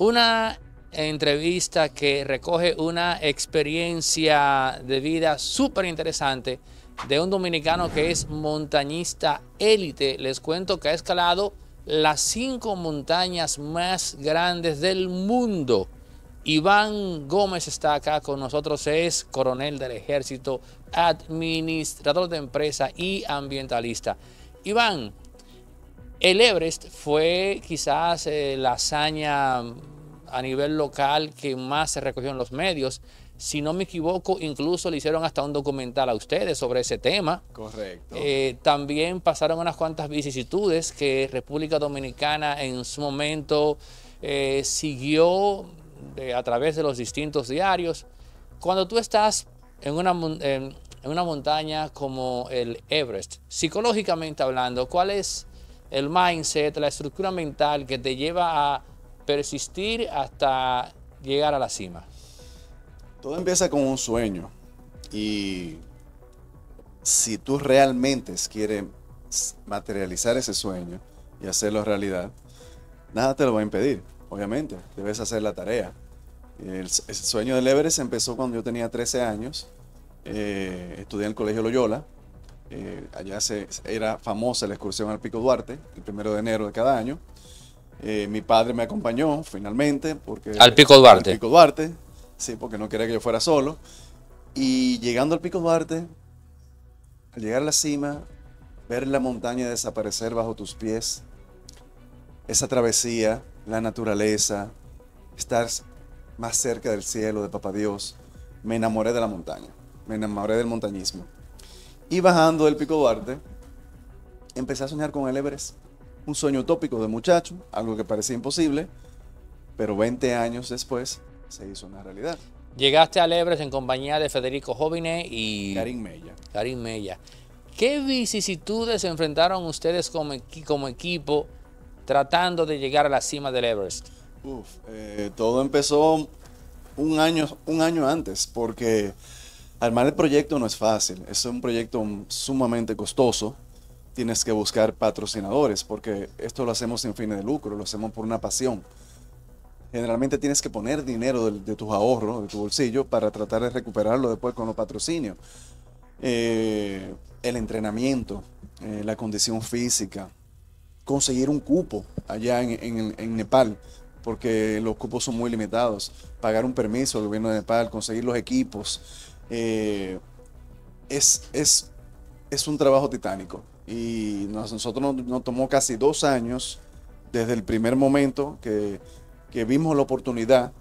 Una entrevista que recoge una experiencia de vida súper interesante de un dominicano que es montañista élite. Les cuento que ha escalado las cinco montañas más grandes del mundo. Iván Gómez está acá con nosotros, es coronel del ejército, administrador de empresa y ambientalista. Iván, el Everest fue quizás eh, la hazaña a nivel local que más se recogió en los medios. Si no me equivoco, incluso le hicieron hasta un documental a ustedes sobre ese tema. Correcto. Eh, también pasaron unas cuantas vicisitudes que República Dominicana en su momento eh, siguió a través de los distintos diarios. Cuando tú estás en una, en una montaña como el Everest, psicológicamente hablando, ¿cuál es el mindset, la estructura mental que te lleva a persistir hasta llegar a la cima? Todo empieza con un sueño y si tú realmente quieres materializar ese sueño y hacerlo realidad, nada te lo va a impedir, obviamente, debes hacer la tarea. El, sueño del Everest empezó cuando yo tenía 13 años, eh, estudié en el Colegio Loyola, eh, allá se, era famosa la excursión al Pico Duarte, el primero de enero de cada año. Eh, mi padre me acompañó finalmente porque... Al Pico Duarte. Al Pico Duarte, Sí, porque no quería que yo fuera solo. Y llegando al Pico Duarte, al llegar a la cima, ver la montaña desaparecer bajo tus pies, esa travesía, la naturaleza, estar más cerca del cielo, de Papá Dios, me enamoré de la montaña, me enamoré del montañismo. Y bajando del Pico Duarte, empecé a soñar con el Everest, un sueño utópico de muchacho, algo que parecía imposible, pero 20 años después se hizo una realidad. Llegaste a Lebres en compañía de Federico Jóvenes y Karim Mella. Karim Mella. ¿Qué vicisitudes enfrentaron ustedes como, como equipo tratando de llegar a la cima del Everest? Uf, eh, todo empezó un año, un año antes, porque armar el proyecto no es fácil. Es un proyecto sumamente costoso. Tienes que buscar patrocinadores, porque esto lo hacemos sin fines de lucro, lo hacemos por una pasión generalmente tienes que poner dinero de, tus ahorros, de tu bolsillo, para tratar de recuperarlo después con los patrocinios. Eh, el entrenamiento, eh, la condición física, conseguir un cupo allá en, Nepal, porque los cupos son muy limitados, pagar un permiso al gobierno de Nepal, conseguir los equipos, eh, es, es, es, un trabajo titánico. Y nosotros nos tomó casi dos años desde el primer momento que que vimos la oportunidad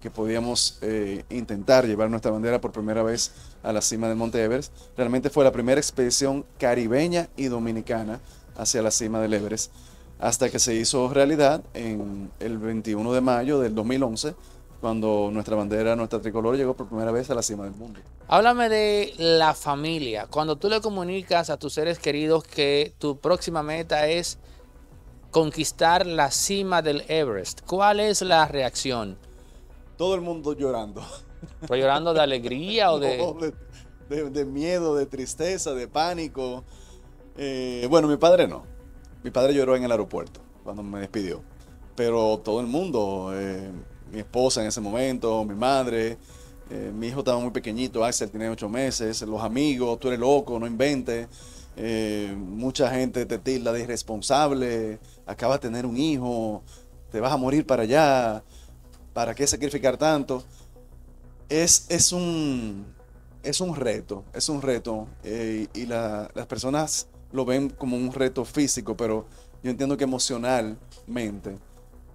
que podíamos eh, intentar llevar nuestra bandera por primera vez a la cima del Monte Everest. Realmente fue la primera expedición caribeña y dominicana hacia la cima del Everest, hasta que se hizo realidad en el 21 de mayo del 2011, cuando nuestra bandera, nuestra tricolor llegó por primera vez a la cima del mundo. Háblame de la familia. Cuando tú le comunicas a tus seres queridos que tu próxima meta es conquistar la cima del Everest. ¿Cuál es la reacción? Todo el mundo llorando. ¿Pero llorando de alegría o de... de, miedo, de tristeza, de pánico? Eh, bueno, mi padre no. Mi padre lloró en el aeropuerto cuando me despidió. Pero todo el mundo, eh, mi esposa en ese momento, mi madre, eh, mi hijo estaba muy pequeñito, Axel tiene ocho meses, los amigos, tú eres loco, no inventes. Eh, mucha gente te tilda de irresponsable, acaba de tener un hijo, te vas a morir para allá, ¿para qué sacrificar tanto? Es, es, un, es un reto, es un reto eh, y las personas lo ven como un reto físico, pero yo entiendo que emocionalmente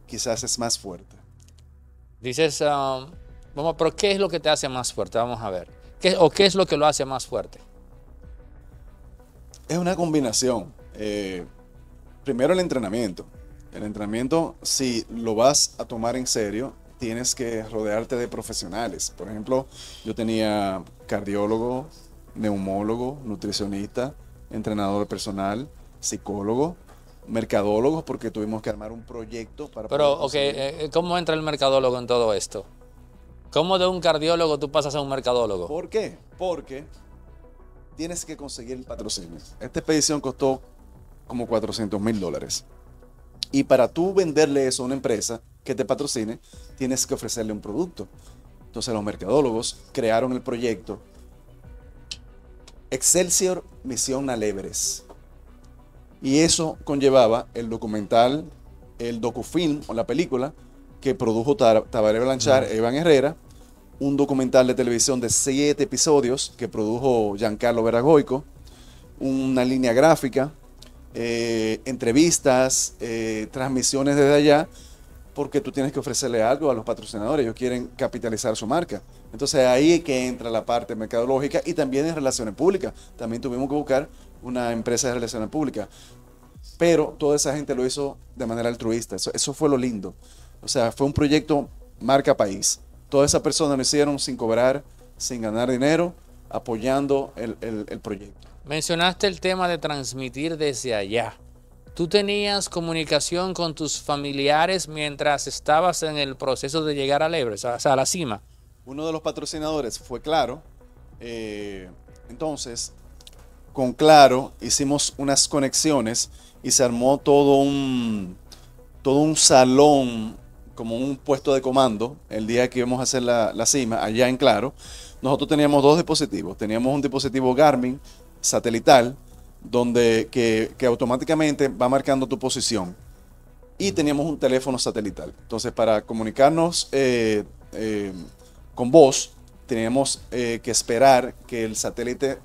quizás es más fuerte. Dices, um, vamos, pero ¿qué es lo que te hace más fuerte? Vamos a ver. ¿Qué, ¿O qué es lo que lo hace más fuerte? Es una combinación. Eh, primero el entrenamiento. El entrenamiento, si lo vas a tomar en serio, tienes que rodearte de profesionales. Por ejemplo, yo tenía cardiólogo, neumólogo, nutricionista, entrenador personal, psicólogo, mercadólogo, porque tuvimos que armar un proyecto para... Pero, ok, eh, ¿cómo entra el mercadólogo en todo esto? ¿Cómo de un cardiólogo tú pasas a un mercadólogo? ¿Por qué? Porque tienes que conseguir el patrocinio. Esta expedición costó como 400 mil dólares. Y para tú venderle eso a una empresa, que te patrocine, tienes que ofrecerle un producto. Entonces los mercadólogos crearon el proyecto Excelsior Misión Alebres. Y eso conllevaba el documental, el docufilm o la película que produjo Tabaré Blanchard e Iván Herrera, un documental de televisión de siete episodios que produjo Giancarlo Veragoico, una línea gráfica, eh, entrevistas, eh, transmisiones desde allá, porque tú tienes que ofrecerle algo a los patrocinadores, ellos quieren capitalizar su marca. Entonces ahí es que entra la parte mercadológica y también en relaciones públicas. También tuvimos que buscar una empresa de relaciones públicas. Pero toda esa gente lo hizo de manera altruista. Eso, eso fue lo lindo. O sea, fue un proyecto marca país. Todas esas personas lo hicieron sin cobrar, sin ganar dinero, apoyando el, el proyecto. Mencionaste el tema de transmitir desde allá. ¿Tú tenías comunicación con tus familiares mientras estabas en el proceso de llegar a Lebres, o sea, a la cima? Uno de los patrocinadores fue Claro. Eh, entonces, con Claro hicimos unas conexiones y se armó todo un, todo un salón, como un puesto de comando, el día que íbamos a hacer la, la cima, allá en Claro. Nosotros teníamos dos dispositivos. Teníamos un dispositivo Garmin satelital donde que, automáticamente va marcando tu posición. Y teníamos un teléfono satelital. Entonces, para comunicarnos eh, eh, con vos, teníamos eh, que esperar que el satélite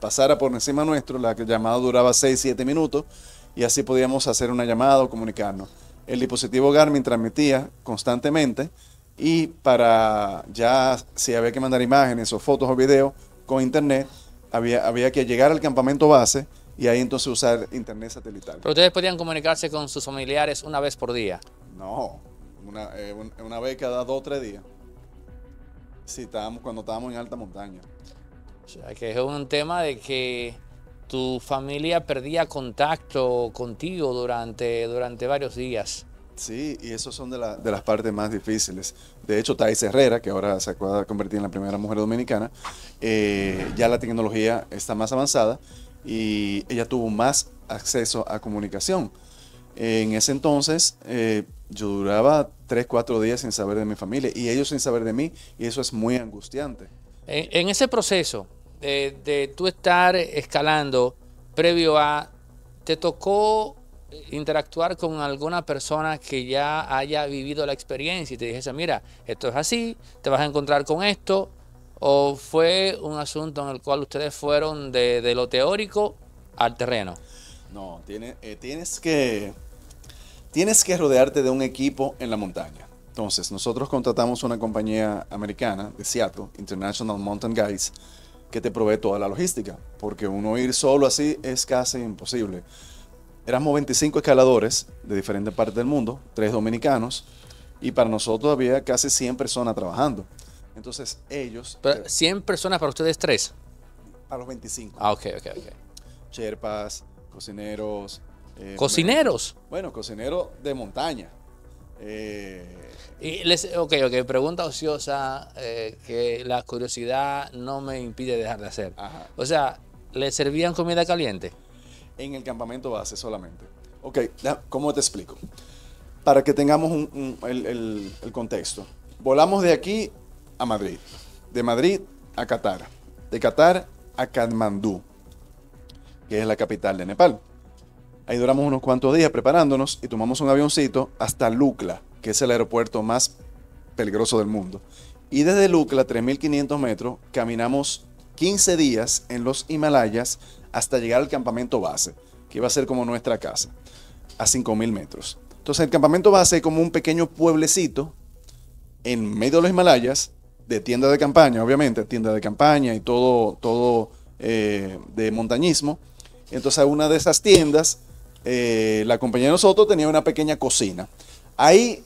pasara por encima nuestro. La llamada duraba 6-7 minutos y así podíamos hacer una llamada o comunicarnos. El dispositivo Garmin transmitía constantemente y para ya, si había que mandar imágenes o fotos o videos con internet, había, había que llegar al campamento base y ahí entonces usar internet satelital. Pero ustedes podían comunicarse con sus familiares una vez por día. No, una, eh, una vez cada dos o tres días. Sí, estábamos, cuando estábamos en alta montaña. O sea, que es un tema de que tu familia perdía contacto contigo durante, durante varios días. Sí, y eso son de, de las partes más difíciles. De hecho, Thais Herrera, que ahora se acaba de convertir en la primera mujer dominicana, eh, ya la tecnología está más avanzada y ella tuvo más acceso a comunicación. En ese entonces eh, yo duraba 3, 4 días sin saber de mi familia y ellos sin saber de mí y eso es muy angustiante. En, ese proceso de, de tú estar escalando previo a, ¿te tocó interactuar con alguna persona que ya haya vivido la experiencia y te dijese, mira, esto es así, te vas a encontrar con esto, ¿O fue un asunto en el cual ustedes fueron de, lo teórico al terreno? No, eh, tienes, que, tienes que rodearte de un equipo en la montaña. Entonces, nosotros contratamos una compañía americana de Seattle, International Mountain Guides, que te provee toda la logística, porque uno ir solo así es casi imposible. Éramos 25 escaladores de diferentes partes del mundo, tres dominicanos, y para nosotros había casi 100 personas trabajando. Entonces ellos... Pero 100 personas para ustedes tres. Para los 25. Ah, ok, ok, ok. Cherpas, cocineros. Eh, ¿Cocineros? Bueno, cocineros de montaña. Eh, y les, ok, ok, pregunta ociosa eh, que la curiosidad no me impide dejar de hacer. O sea, ¿les servían comida caliente? En el campamento base solamente. Ok, ¿cómo te explico? Para que tengamos el, el contexto. Volamos de aquí a Madrid, de Madrid a Qatar, de Qatar a Katmandú, que es la capital de Nepal. Ahí duramos unos cuantos días preparándonos y tomamos un avioncito hasta Lukla, que es el aeropuerto más peligroso del mundo. Y desde Lukla, 3.500 metros, caminamos 15 días en los Himalayas hasta llegar al campamento base, que iba a ser como nuestra casa, a 5.000 metros. Entonces el campamento base es como un pequeño pueblecito en medio de los Himalayas, de tienda de campaña, obviamente, tienda de campaña y todo, todo eh, de montañismo. Entonces, una de esas tiendas, eh, la compañía de nosotros tenía una pequeña cocina. Ahí,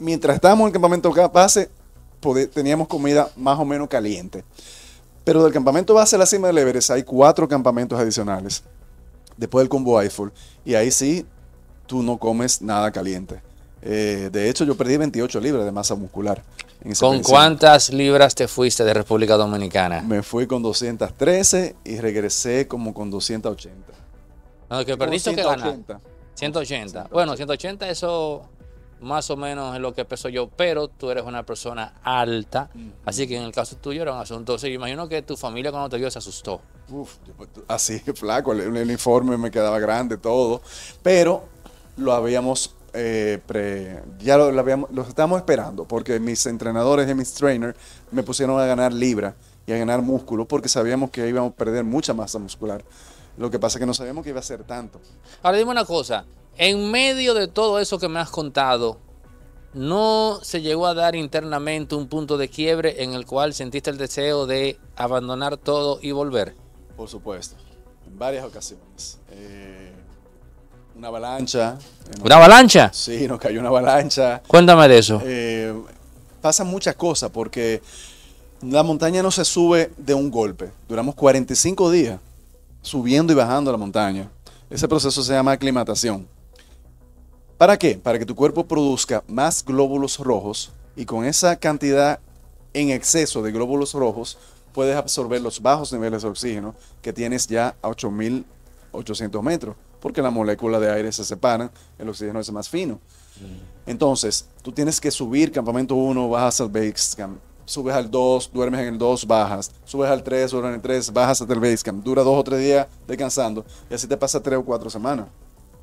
mientras estábamos en el campamento base, teníamos comida más o menos caliente. Pero del campamento base a la cima del Everest hay cuatro campamentos adicionales. Después del combo Eiffel. Y ahí sí, tú no comes nada caliente. Eh, de hecho, yo perdí 28 libras de masa muscular. ¿Con cuántas libras te fuiste de República Dominicana? Me fui con 213 y regresé como con 280. No, que perdiste que ganar. 180. Bueno, 180 eso más o menos en lo que peso yo, pero tú eres una persona alta, así que en el caso tuyo era un asunto. Entonces, yo imagino que tu familia cuando te vio se asustó. Uf, pues, así, flaco, el, el uniforme me quedaba grande, todo. Pero lo habíamos eh, pre, ya lo, lo, habíamos, lo estábamos esperando porque mis entrenadores y mis trainers me pusieron a ganar libra y a ganar músculo porque sabíamos que íbamos a perder mucha masa muscular. Lo que pasa es que no sabíamos que iba a ser tanto. Ahora dime una cosa, en medio de todo eso que me has contado, ¿no se llegó a dar internamente un punto de quiebre en el cual sentiste el deseo de abandonar todo y volver? Por supuesto, en varias ocasiones. Eh, una avalancha. ¿Una avalancha? Sí, nos cayó una avalancha. Cuéntame de eso. Eh, pasan muchas cosas porque la montaña no se sube de un golpe. Duramos 45 días subiendo y bajando la montaña. Ese proceso se llama aclimatación. ¿Para qué? Para que tu cuerpo produzca más glóbulos rojos y con esa cantidad en exceso de glóbulos rojos puedes absorber los bajos niveles de oxígeno que tienes ya a 8800 metros, porque las moléculas de aire se separan, el oxígeno es más fino. Entonces, tú tienes que subir campamento 1, bajas al base camp, subes al 2, duermes en el 2, bajas, subes al 3, duermes en el 3, bajas hasta el base camp, dura dos o tres días descansando y así te pasa tres o cuatro semanas.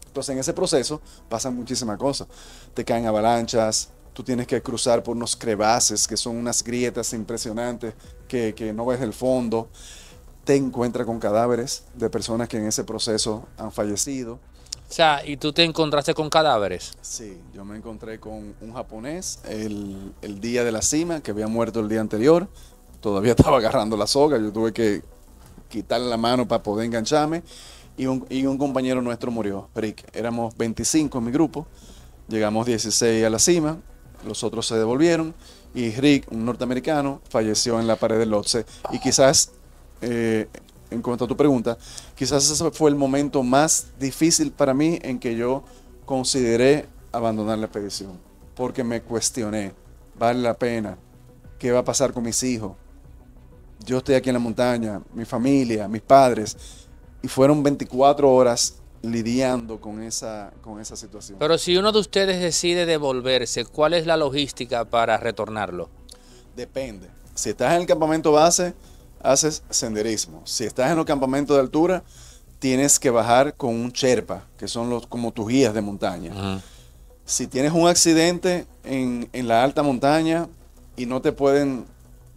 Entonces, en ese proceso pasan muchísimas cosas. Te caen avalanchas, tú tienes que cruzar por unos crevaces, que son unas grietas impresionantes que, que no ves el fondo. Te encuentras con cadáveres de personas que en ese proceso han fallecido. O sea, ¿y tú te encontraste con cadáveres? Sí, yo me encontré con un japonés el, el día de la cima, que había muerto el día anterior. Todavía estaba agarrando la soga, yo tuve que quitarle la mano para poder engancharme y un, y un compañero nuestro murió, Rick. Éramos 25 en mi grupo, llegamos 16 a la cima, los otros se devolvieron y Rick, un norteamericano, falleció en la pared del Lotse. Y quizás, eh, en cuanto a tu pregunta, quizás ese fue el momento más difícil para mí en que yo consideré abandonar la expedición, porque me cuestioné, ¿vale la pena? ¿Qué va a pasar con mis hijos? Yo estoy aquí en la montaña, mi familia, mis padres, y fueron 24 horas lidiando con esa, con esa situación. Pero si uno de ustedes decide devolverse, ¿cuál es la logística para retornarlo? Depende. Si estás en el campamento base, haces senderismo. Si estás en los campamentos de altura, tienes que bajar con un Sherpa, que son los, como tus guías de montaña. Uh -huh. Si tienes un accidente en, en la alta montaña y no te pueden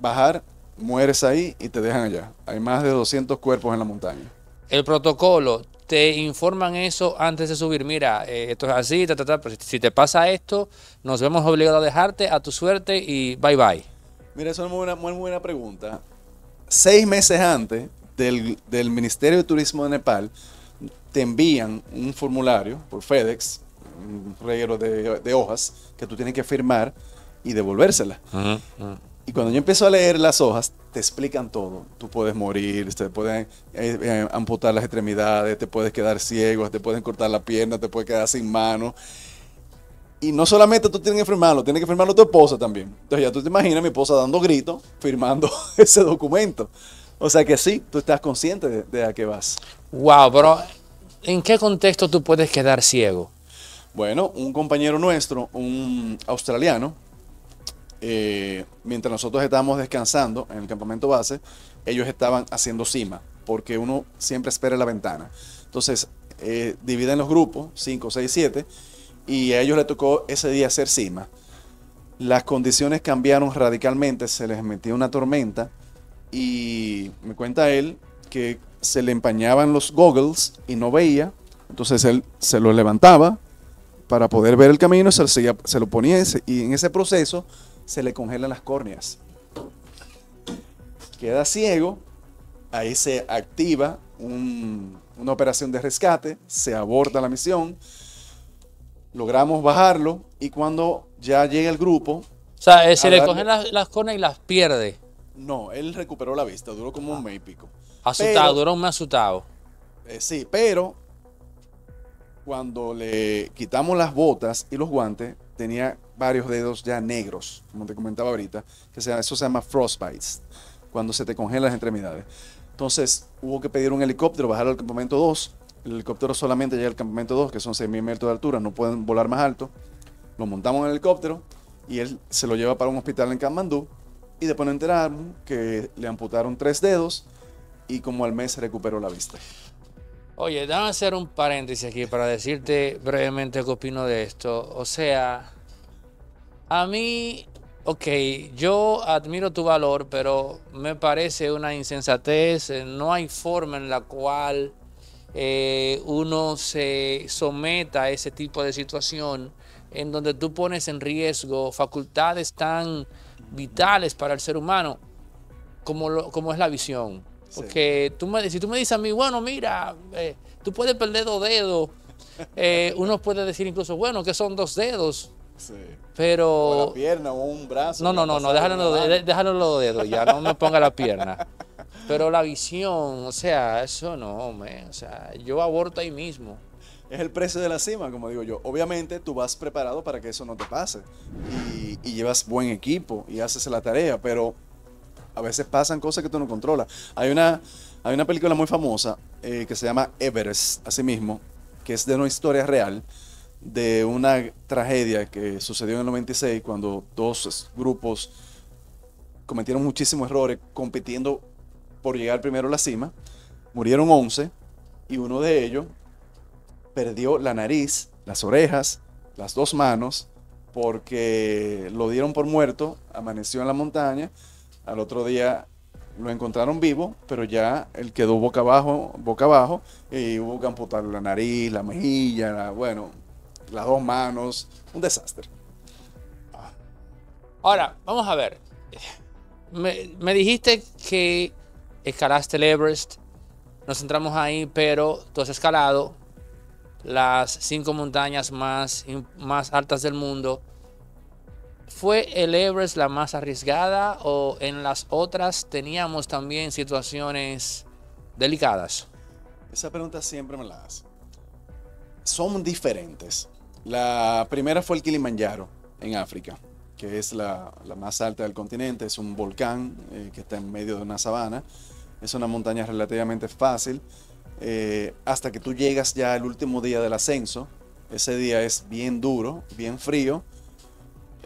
bajar, mueres ahí y te dejan allá. Hay más de 200 cuerpos en la montaña. El protocolo, te informan eso antes de subir. Mira, eh, esto es así, ta, ta, ta, pero si te pasa esto, nos vemos obligados a dejarte a tu suerte y bye bye. Mira, eso es una muy buena pregunta. Seis meses antes del, del Ministerio de Turismo de Nepal, te envían un formulario por FedEx, un reguero de, de, hojas, que tú tienes que firmar y devolvérsela. Uh -huh, uh -huh. Y cuando yo empiezo a leer las hojas, te explican todo. Tú puedes morir, te pueden eh, eh, amputar las extremidades, te puedes quedar ciego, te pueden cortar la pierna, te puedes quedar sin mano. Y no solamente tú tienes que firmarlo, tienes que firmarlo tu esposa también. Entonces ya tú te imaginas a mi esposa dando gritos, firmando ese documento. O sea que sí, tú estás consciente de, de a qué vas. Wow, pero ¿en qué contexto tú puedes quedar ciego? Bueno, un compañero nuestro, un australiano, eh, mientras nosotros estábamos descansando en el campamento base, ellos estaban haciendo cima, porque uno siempre espera la ventana. Entonces, eh, dividen los grupos, 5, 6, 7, y a ellos les tocó ese día hacer cima. Las condiciones cambiaron radicalmente, se les metió una tormenta, y me cuenta él que se le empañaban los goggles y no veía, entonces él se los levantaba para poder ver el camino, se, se, lo ponía y en ese proceso se le congelan las córneas. Queda ciego, ahí se activa un, una operación de rescate, se aborda la misión, logramos bajarlo y cuando ya llega el grupo... O sea, se le cogen las, las, córneas y las pierde. No, él recuperó la vista, duró como un mes y pico. Asustado, duró un mes asustado. Eh, sí, pero cuando le quitamos las botas y los guantes, tenía varios dedos ya negros, como te comentaba ahorita, que eso se llama frostbites, cuando se te congelan las extremidades. Entonces hubo que pedir un helicóptero, bajar al campamento 2. El helicóptero solamente llega al campamento 2, que son 6.000 metros de altura, no pueden volar más alto. Lo montamos en el helicóptero y él se lo lleva para un hospital en Kamandú y después nos enteraron que le amputaron tres dedos y como al mes recuperó la vista. Oye, déjame hacer un paréntesis aquí para decirte brevemente qué opino de esto. O sea, a mí, ok, yo admiro tu valor, pero me parece una insensatez. No hay forma en la cual eh, uno se someta a ese tipo de situación en donde tú pones en riesgo facultades tan vitales para el ser humano como, como es la visión. Porque tú me, si tú me dices a mí, bueno, mira, eh, tú puedes perder dos dedos, eh, uno puede decir incluso, bueno, que son dos dedos. Sí. Pero. O la pierna o un brazo. No, no, no, no, déjalo, déjalo los dedos, ya no me ponga la pierna. Pero la visión, o sea, eso no, me, o sea, yo aborto ahí mismo. Es el precio de la cima, como digo yo. Obviamente tú vas preparado para que eso no te pase y, y llevas buen equipo y haces la tarea, pero a veces pasan cosas que tú no controlas. Hay una, hay una película muy famosa eh, que se llama Everest, así mismo, que es de una historia real de una tragedia que sucedió en el 96 cuando dos grupos cometieron muchísimos errores compitiendo por llegar primero a la cima. Murieron 11 y uno de ellos perdió la nariz, las orejas, las dos manos, porque lo dieron por muerto, amaneció en la montaña al otro día lo encontraron vivo, pero ya él quedó boca abajo, boca abajo, y hubo que amputar la nariz, la mejilla, bueno, las dos manos, un desastre. Ahora, vamos a ver. Me, me dijiste que escalaste el Everest, nos centramos ahí, pero tú has escalado las cinco montañas más, más altas del mundo ¿Fue el Everest la más arriesgada o en las otras teníamos también situaciones delicadas? Esa pregunta siempre me la hace. Son diferentes. La primera fue el Kilimanjaro en África, que es la, más alta del continente. Es un volcán eh, que está en medio de una sabana. Es una montaña relativamente fácil. Eh, hasta que tú llegas ya al último día del ascenso. Ese día es bien duro, bien frío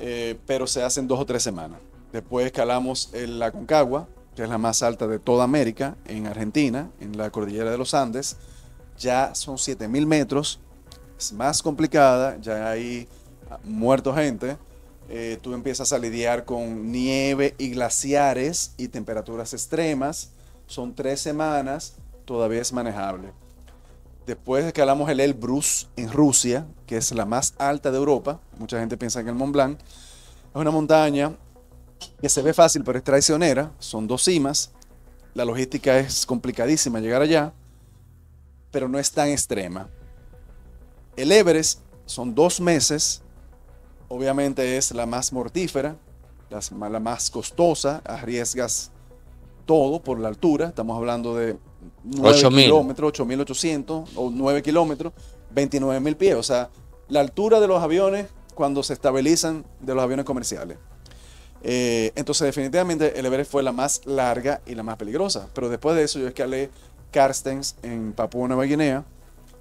eh, pero se hacen dos o tres semanas. Después escalamos la Concagua, que es la más alta de toda América, en Argentina, en la cordillera de los Andes. Ya son 7000 metros, es más complicada, ya hay muerto gente. Eh, tú empiezas a lidiar con nieve y glaciares y temperaturas extremas. Son tres semanas, todavía es manejable. Después escalamos el Elbrus en Rusia, que es la más alta de Europa. Mucha gente piensa que el Mont Blanc es una montaña que se ve fácil, pero es traicionera. Son dos cimas. La logística es complicadísima llegar allá, pero no es tan extrema. El Everest son dos meses. Obviamente es la más mortífera, la más costosa. Arriesgas todo por la altura. Estamos hablando de 9 kilómetros, 8.800 o 9 kilómetros, 29.000 pies. O sea, la altura de los aviones cuando se estabilizan de los aviones comerciales. Eh, entonces, definitivamente, el Everest fue la más larga y la más peligrosa. Pero después de eso, yo escalé Carstens en Papúa Nueva Guinea,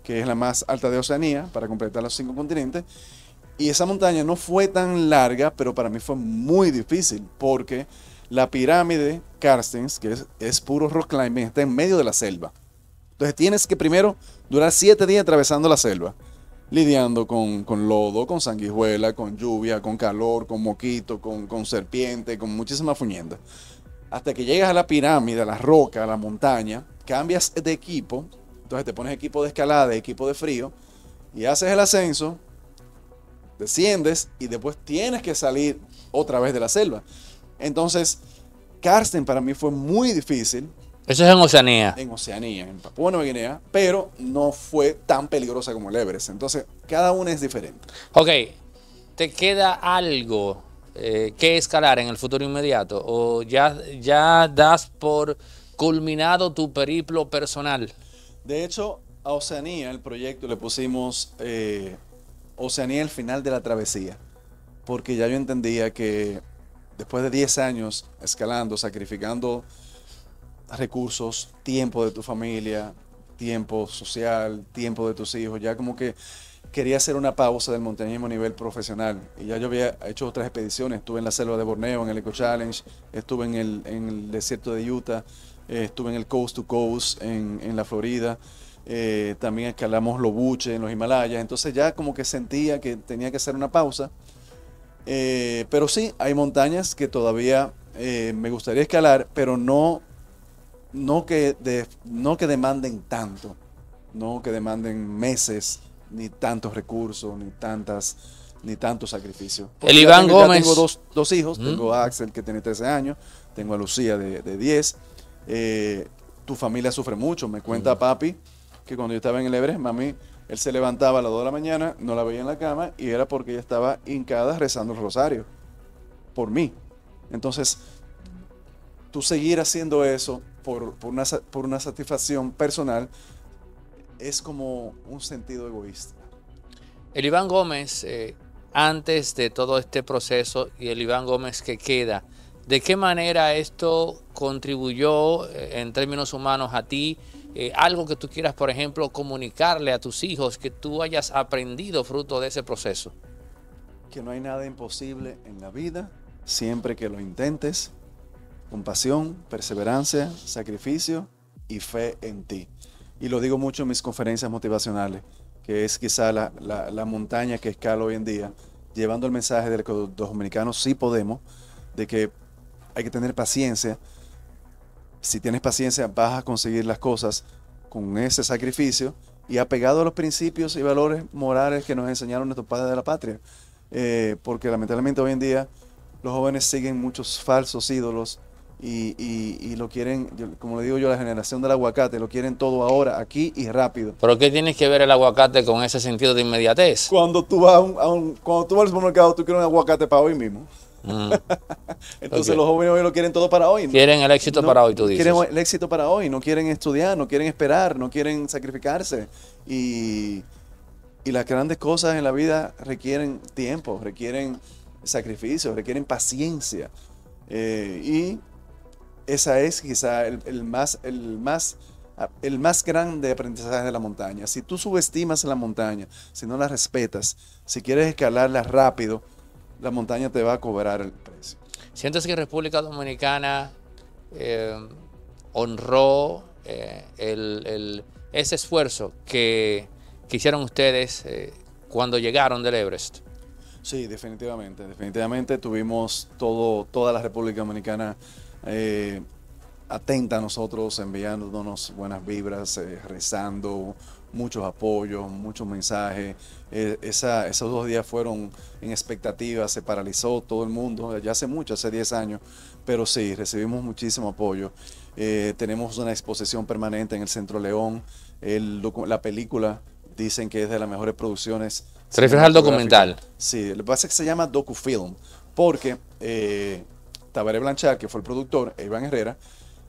que es la más alta de Oceanía, para completar los cinco continentes. Y esa montaña no fue tan larga, pero para mí fue muy difícil, porque la pirámide Carstens, que es, puro rock climbing, está en medio de la selva. Entonces tienes que primero durar siete días atravesando la selva, lidiando con, lodo, con sanguijuela, con lluvia, con calor, con moquito, con, con serpiente, con muchísima fuñenda. Hasta que llegas a la pirámide, a la roca, a la montaña, cambias de equipo, entonces te pones equipo de escalada, equipo de frío, y haces el ascenso, desciendes y después tienes que salir otra vez de la selva. Entonces, Karsten para mí fue muy difícil. Eso es en Oceanía. En Oceanía, en Papua Nueva Guinea, pero no fue tan peligrosa como el Everest. Entonces, cada una es diferente. Ok, ¿te queda algo eh, que escalar en el futuro inmediato? ¿O ya, ya das por culminado tu periplo personal? De hecho, a Oceanía, el proyecto, le pusimos eh, Oceanía el final de la travesía. Porque ya yo entendía que después de 10 años escalando, sacrificando recursos, tiempo de tu familia, tiempo social, tiempo de tus hijos, ya como que quería hacer una pausa del montañismo a nivel profesional. Y ya yo había hecho otras expediciones. Estuve en la selva de Borneo, en el Eco Challenge, estuve en el, desierto de Utah, eh, estuve en el Coast to Coast en, en la Florida. Eh, también escalamos Lobuche en los Himalayas. Entonces ya como que sentía que tenía que hacer una pausa. Eh, pero sí, hay montañas que todavía me gustaría escalar, pero no, no, que de, no que demanden tanto, no que demanden meses ni tantos recursos, ni tantas ni tantos sacrificios. el Iván Gómez. tengo dos, hijos, tengo a Axel que tiene 13 años, tengo a Lucía de, 10. Eh, tu familia sufre mucho, me cuenta papi que cuando yo estaba en el Everest, mami, él se levantaba a las 2 de la mañana, no la veía en la cama y era porque ella estaba hincada rezando el rosario por mí. Entonces, tú seguir haciendo eso por, una, por una satisfacción personal es como un sentido egoísta. El Iván Gómez, eh, antes de todo este proceso y el Iván Gómez que queda, ¿de qué manera esto contribuyó eh, en términos humanos a ti? Eh, algo que tú quieras, por ejemplo, comunicarle a tus hijos que tú hayas aprendido fruto de ese proceso. Que no hay nada imposible en la vida, siempre que lo intentes, con pasión, perseverancia, sacrificio y fe en ti y lo digo mucho en mis conferencias motivacionales, que es quizá la, la, montaña que escalo hoy en día, llevando el mensaje de que los dominicanos sí podemos, de que hay que tener paciencia. Si tienes paciencia vas a conseguir las cosas con ese sacrificio y apegado a los principios y valores morales que nos enseñaron nuestros padres de la patria. Eh, porque lamentablemente hoy en día los jóvenes siguen muchos falsos ídolos y, y, lo quieren, como le digo yo, la generación del aguacate, lo quieren todo ahora, aquí y rápido. ¿Pero qué tienes que ver el aguacate con ese sentido de inmediatez? Cuando tú vas, a un, cuando tú vas al supermercado, tú quieres un aguacate para hoy mismo. Mm. Entonces los jóvenes hoy lo quieren todo para hoy. Quieren el éxito para hoy, tú dices. Quieren el éxito para hoy, no quieren estudiar, no quieren esperar, no quieren sacrificarse. Y, y las grandes cosas en la vida requieren tiempo, requieren sacrificio, requieren paciencia. Eh, y esa es quizá el, más, el, más, el más grande aprendizaje de la montaña. Si tú subestimas la montaña, si no la respetas, si quieres escalarla rápido, la montaña te va a cobrar el precio. ¿Sientes que República Dominicana eh, honró eh, ese esfuerzo que, hicieron ustedes eh, cuando llegaron del Everest? Sí, definitivamente. Definitivamente tuvimos todo, toda la República Dominicana atenta a nosotros, enviándonos buenas vibras, eh, rezando, muchos apoyos, muchos mensajes. Eh, esos dos días fueron en expectativa, se paralizó todo el mundo, ya hace mucho, hace 10 años, pero sí, recibimos muchísimo apoyo. tenemos una exposición permanente en el Centro León, la película dicen que es de las mejores producciones. ¿Se refiere al documental? Sí, lo que pasa es que se llama docufilm, porque Tabaré Blanchard, que fue el productor, e Iván Herrera,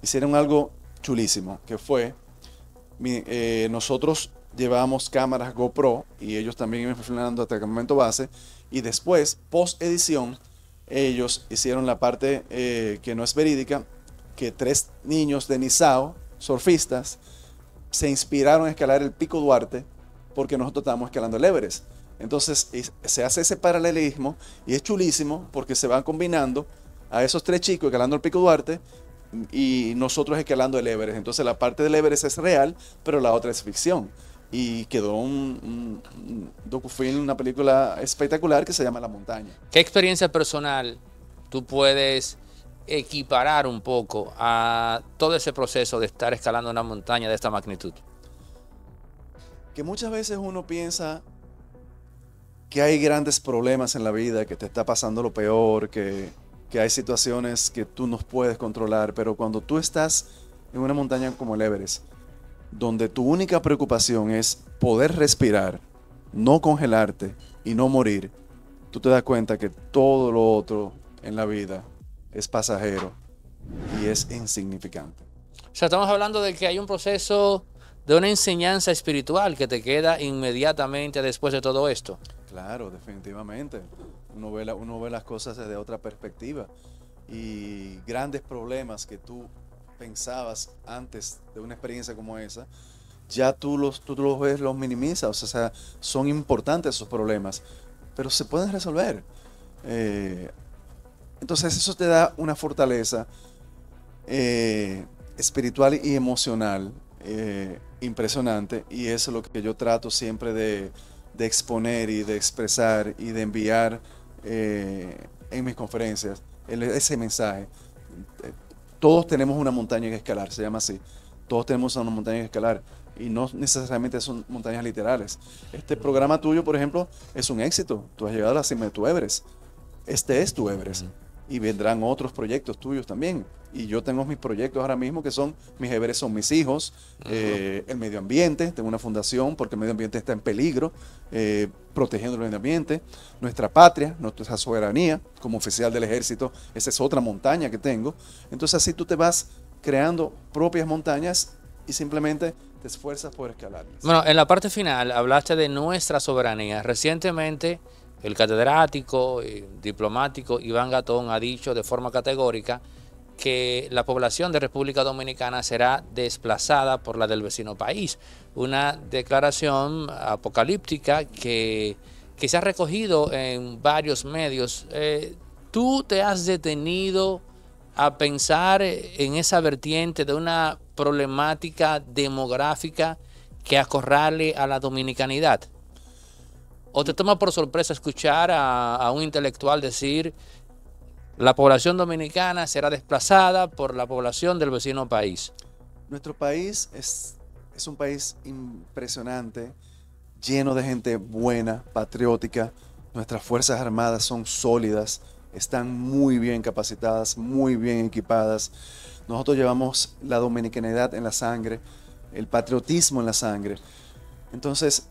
hicieron algo chulísimo, que fue, eh, nosotros llevábamos cámaras GoPro y ellos también iban filmando hasta el campamento base, y después, post edición, ellos hicieron la parte eh, que no es verídica, que tres niños de Nizao, surfistas, se inspiraron a escalar el Pico Duarte porque nosotros estábamos escalando el Everest. Entonces se hace ese paralelismo y es chulísimo porque se van combinando a esos tres chicos escalando el Pico Duarte y nosotros escalando el Everest. Entonces la parte del Everest es real, pero la otra es ficción. Y quedó un, docufilm, una película espectacular que se llama La Montaña. ¿Qué experiencia personal tú puedes equiparar un poco a todo ese proceso de estar escalando una montaña de esta magnitud? Que muchas veces uno piensa que hay grandes problemas en la vida, que te está pasando lo peor, que, que hay situaciones que tú no puedes controlar, pero cuando tú estás en una montaña como el Everest, donde tu única preocupación es poder respirar, no congelarte y no morir, tú te das cuenta que todo lo otro en la vida es pasajero y es insignificante. O sea, estamos hablando de que hay un proceso de una enseñanza espiritual que te queda inmediatamente después de todo esto. Claro, definitivamente. Uno ve, uno ve las cosas desde otra perspectiva. Y grandes problemas que tú pensabas antes de una experiencia como esa, ya tú los, tú los ves, los minimizas, o sea, son importantes esos problemas, pero se pueden resolver. Eh, entonces eso te da una fortaleza eh, espiritual y emocional eh, impresionante. Y eso es lo que yo trato siempre de, exponer y de expresar y de enviar en mis conferencias, ese mensaje. Todos tenemos una montaña que escalar, se llama así. Todos tenemos una montaña que escalar y no necesariamente son montañas literales. Este programa tuyo, por ejemplo, es un éxito. Tú has llegado a la cima de tu Everest. Este es tu Everest. Y vendrán otros proyectos tuyos también. Y yo tengo mis proyectos ahora mismo que son, mis Everest son mis hijos, eh, el medio ambiente, tengo una fundación porque el medio ambiente está en peligro, eh, protegiendo el medio ambiente, nuestra patria, nuestra soberanía como oficial del ejército, esa es otra montaña que tengo. Entonces así tú te vas creando propias montañas y simplemente te esfuerzas por escalarlas. Bueno, en la parte final hablaste de nuestra soberanía. Recientemente el catedrático y diplomático Iván Gatón ha dicho de forma categórica que la población de República Dominicana será desplazada por la del vecino país. Una declaración apocalíptica que, que se ha recogido en varios medios. Eh, ¿Tú te has detenido a pensar en esa vertiente de una problemática demográfica que acorrale a la dominicanidad? ¿O te toma por sorpresa escuchar a, un intelectual decir la población dominicana será desplazada por la población del vecino país? Nuestro país es, es un país impresionante, lleno de gente buena, patriótica. Nuestras Fuerzas Armadas son sólidas están muy bien capacitadas, muy bien equipadas. Nosotros llevamos la dominicanidad en la sangre, el patriotismo en la sangre. Entonces,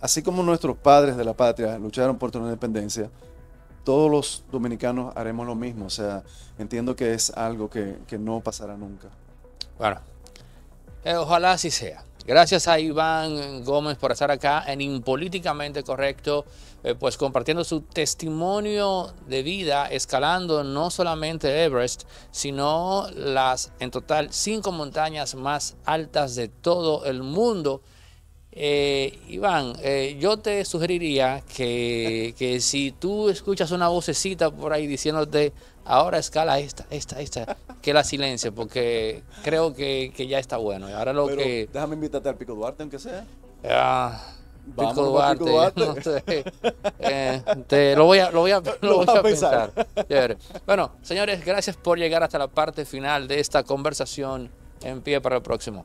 así como nuestros padres de la patria lucharon por nuestra independencia, todos los dominicanos haremos lo mismo. O sea, entiendo que es algo que, no pasará nunca. Bueno, ojalá así sea. Gracias a Iván Gómez por estar acá en Impolíticamente Correcto, eh, pues compartiendo su testimonio de vida, escalando no solamente Everest, sino las en total cinco montañas más altas de todo el mundo. Eh, Iván, eh, yo te sugeriría que, que si tú escuchas una vocecita por ahí diciéndote ahora escala esta, esta, esta, que la silencio, porque creo que, ya está bueno. Y ahora lo que. Déjame invitarte al Pico Duarte, aunque sea. Pico Duarte. Eh, te, lo voy a, lo voy a, lo voy a pensar. Bueno, señores, gracias por llegar hasta la parte final de esta conversación. En pie para el próximo.